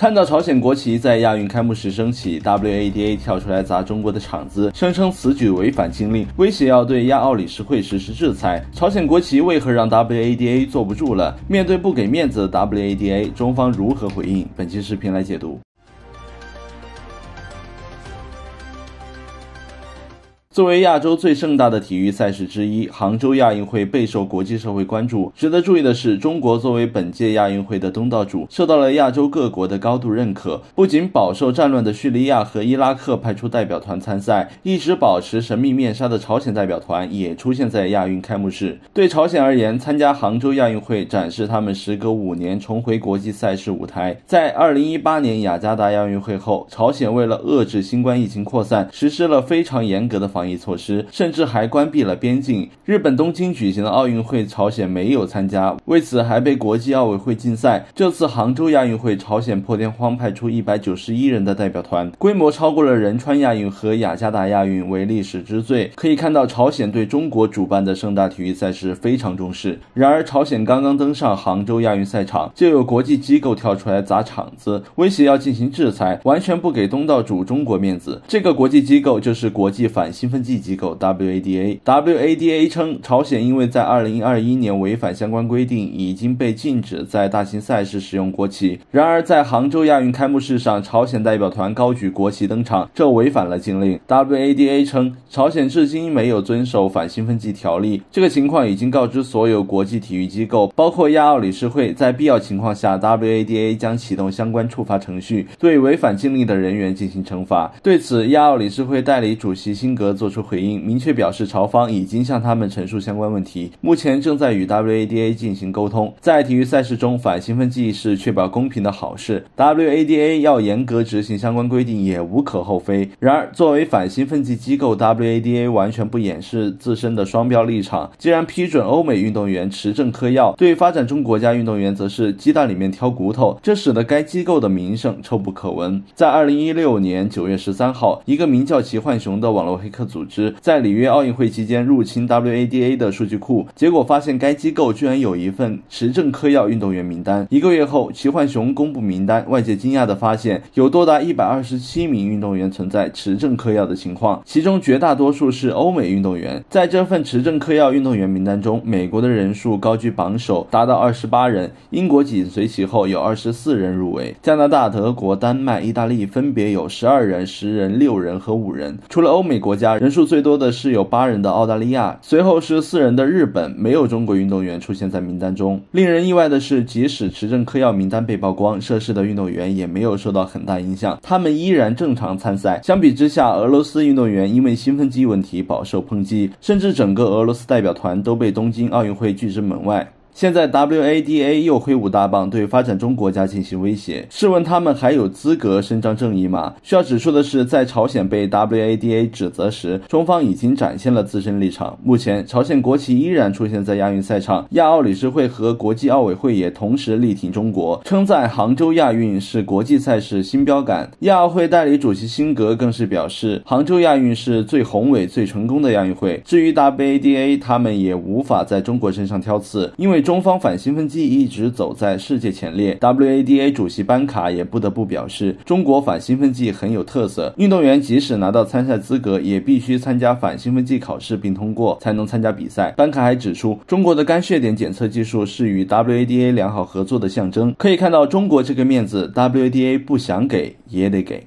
看到朝鲜国旗在亚运开幕式升起，WADA 跳出来砸中国的场子，声称此举违反禁令，威胁要对亚奥理事会实施制裁。朝鲜国旗为何让 WADA 坐不住了？面对不给面子的 WADA，中方如何回应？本期视频来解读。作为亚洲最盛大的体育赛事之一，杭州亚运会备受国际社会关注。值得注意的是，中国作为本届亚运会的东道主，受到了亚洲各国的高度认可。不仅饱受战乱的叙利亚和伊拉克派出代表团参赛，一直保持神秘面纱的朝鲜代表团也出现在亚运开幕式。对朝鲜而言，参加杭州亚运会展示他们时隔五年重回国际赛事舞台。在2018年雅加达亚运会后，朝鲜为了遏制新冠疫情扩散，实施了非常严格的防。防疫措施，甚至还关闭了边境。日本东京举行的奥运会，朝鲜没有参加，为此还被国际奥委会禁赛。这次杭州亚运会，朝鲜破天荒派出一百九十一人的代表团，规模超过了仁川亚运和雅加达亚运，为历史之最。可以看到，朝鲜对中国主办的盛大体育赛事非常重视。然而，朝鲜刚刚登上杭州亚运赛场，就有国际机构跳出来砸场子，威胁要进行制裁，完全不给东道主中国面子。这个国际机构就是国际反兴。分剂机构 WADA，WADA 称，朝鲜因为在2021年违反相关规定，已经被禁止在大型赛事使用国旗。然而，在杭州亚运开幕式上，朝鲜代表团高举国旗登场，这违反了禁令。WADA 称，朝鲜至今没有遵守反兴奋剂条例，这个情况已经告知所有国际体育机构，包括亚奥理事会，在必要情况下，WADA 将启动相关处罚程序，对违反禁令的人员进行惩罚。对此，亚奥理事会代理主席辛格。做出回应，明确表示朝方已经向他们陈述相关问题，目前正在与 WADA 进行沟通。在体育赛事中，反兴奋剂是确保公平的好事，WADA 要严格执行相关规定也无可厚非。然而，作为反兴奋剂机构，WADA 完全不掩饰自身的双标立场，既然批准欧美运动员持证嗑药，对发展中国家运动员则是鸡蛋里面挑骨头，这使得该机构的名声臭不可闻。在二零一六年九月十三号，一个名叫奇幻熊的网络黑客。组织在里约奥运会期间入侵 WADA 的数据库，结果发现该机构居然有一份持证嗑药运动员名单。一个月后，奇幻熊公布名单，外界惊讶地发现，有多达一百二十七名运动员存在持证嗑药的情况，其中绝大多数是欧美运动员。在这份持证嗑药运动员名单中，美国的人数高居榜首，达到二十八人，英国紧随其后，有二十四人入围。加拿大、德国、丹麦、意大利分别有十二人、十人、六人和五人。除了欧美国家。人数最多的是有八人的澳大利亚，随后是四人的日本，没有中国运动员出现在名单中。令人意外的是，即使持证嗑药名单被曝光，涉事的运动员也没有受到很大影响，他们依然正常参赛。相比之下，俄罗斯运动员因为兴奋剂问题饱受抨击，甚至整个俄罗斯代表团都被东京奥运会拒之门外。现在 WADA 又挥舞大棒对发展中国家进行威胁，试问他们还有资格伸张正义吗？需要指出的是，在朝鲜被 WADA 指责时，中方已经展现了自身立场。目前，朝鲜国旗依然出现在亚运赛场，亚奥理事会和国际奥委会也同时力挺中国，称赞杭州亚运是国际赛事新标杆。亚奥会代理主席辛格更是表示，杭州亚运是最宏伟、最成功的亚运会。至于 WADA，他们也无法在中国身上挑刺，因为。中方反兴奋剂一直走在世界前列，WADA 主席班卡也不得不表示，中国反兴奋剂很有特色。运动员即使拿到参赛资格，也必须参加反兴奋剂考试并通过，才能参加比赛。班卡还指出，中国的肝血点检测技术是与 WADA 良好合作的象征。可以看到，中国这个面子，WADA 不想给也得给。